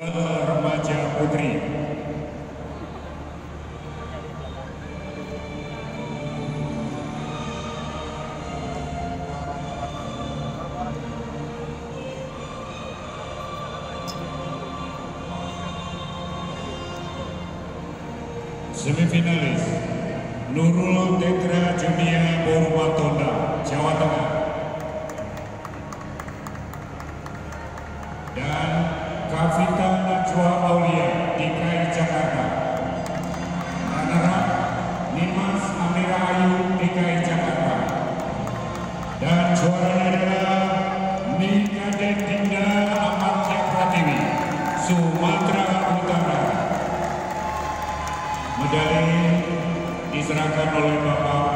remaja putri. Semifinalis Nurul Tetra Junia Purwatonda, Jawa Tengah. Dan Kavita Najwa Aulia DKI Jakarta. Runner Nimas Amira Ayu DKI Jakarta. Dan juaranya adalah Nikadet Dinda Amartya Pratiwi Sumatera Utara. Medali diserahkan oleh Bapak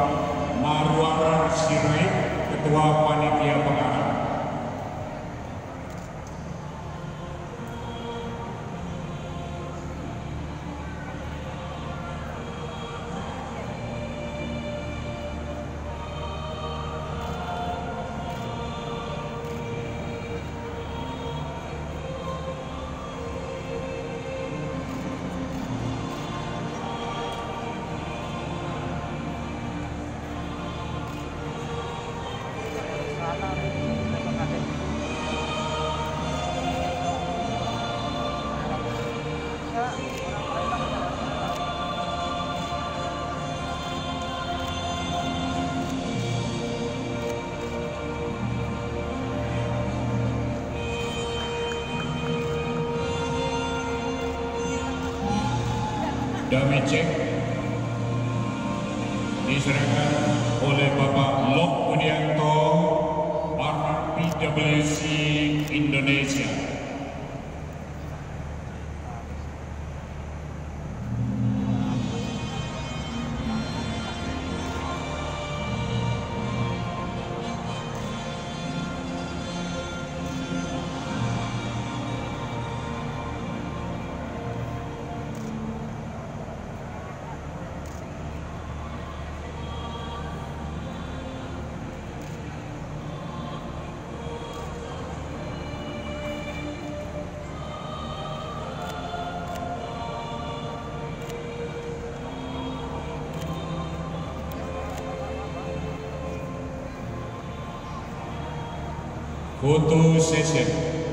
Cek diserahkan oleh Bapak Lok Budianto, partner PwC 我都谢谢你